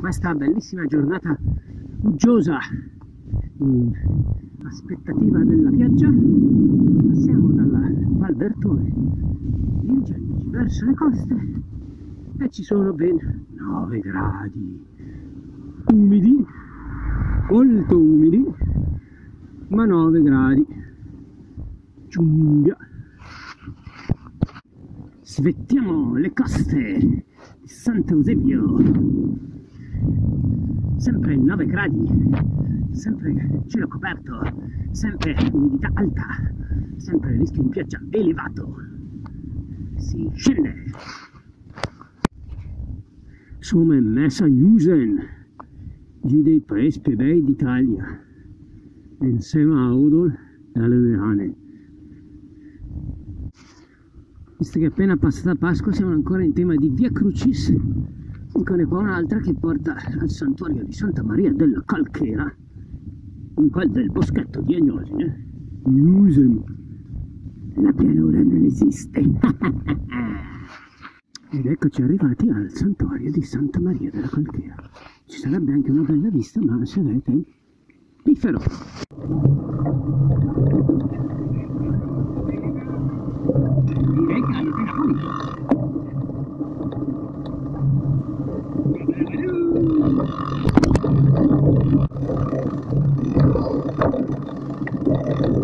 questa bellissima giornata uggiosa in aspettativa della pioggia. Passiamo dalla Val Bertone dirigendoci verso le coste e ci sono ben 9 gradi. Umidi molto umidi ma 9 gradi. Giunglia svettiamo le coste di Sant'Eusebio sempre 9 gradi, sempre cielo coperto, sempre umidità alta, sempre rischio di pioggia elevato. Si scende. Som en massa Newsen, di dei paesi più bei d'Italia, insieme a Odol e alle Verane. Visto che è appena passata Pasqua siamo ancora in tema di Via Crucis, Eccone qua un'altra che porta al santuario di Santa Maria della Calchera, in quel del boschetto di Agnosine. Usem. La pianura non esiste. Ed eccoci arrivati al santuario di Santa Maria della Calchera. Ci sarebbe anche una bella vista, ma se avete il piffero. Direi che avete capito. Dopo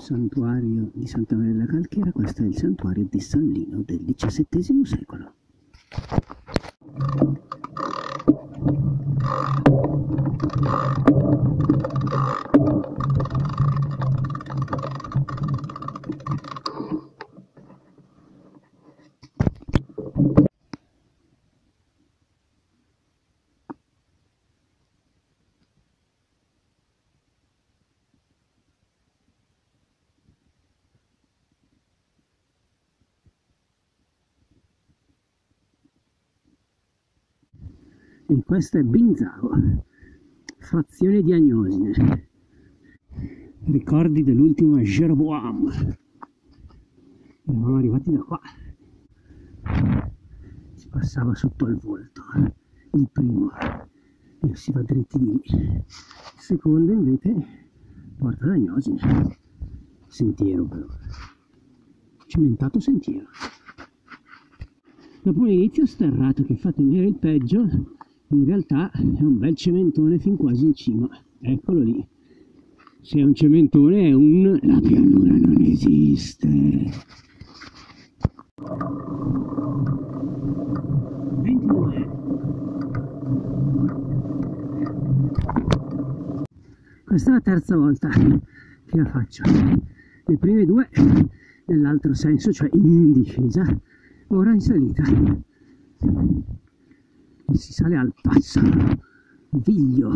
santuario di Santa Maria della Calchiera, questo è il santuario di San Lino del XVII secolo. E questo è Binzao, frazione di Agnosine. Ricordi dell'ultimo Jeroboam. Eravamo arrivati da qua. Si passava sotto al volto. Il primo e si va dritti di lì. Il secondo invece porta ad Agnosine. Sentiero però. Cimentato sentiero. Dopo un inizio sterrato che fa temere il peggio, in realtà è un bel cementone fin quasi in cima. Eccolo lì. Se è un cementone è un la pianura non esiste. 22 questa è la terza volta che la faccio. Le prime due nell'altro senso cioè in discesa ora in salita si sale al passo. Viglio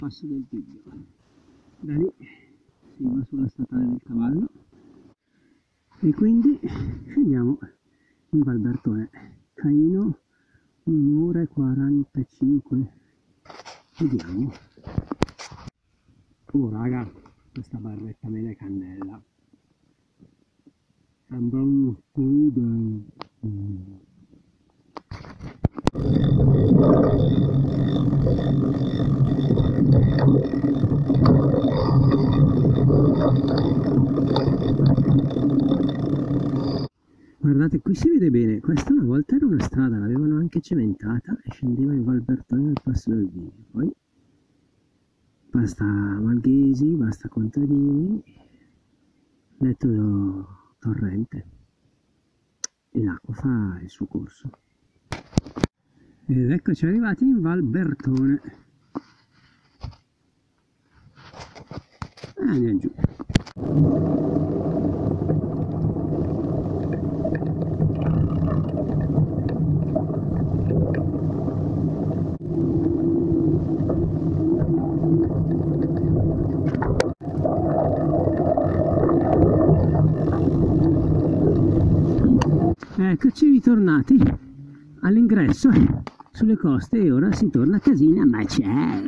passo del Piglio. Da lì si va sulla statale del cavallo. E quindi scendiamo in Valbertone Caino un'ora e 45 vediamo. Oh raga questa barretta mele cannella Guardate, qui si vede bene, questa una volta era una strada, l'avevano anche cementata e scendeva in Valbertone nel passo del Vino. Poi basta Malghesi, basta contadini, metodo torrente e l'acqua fa il suo corso. Ed eccoci arrivati in Valbertone. E andiamo giù. Eccoci ritornati all'ingresso sulle coste e ora si torna a casina, ma c'è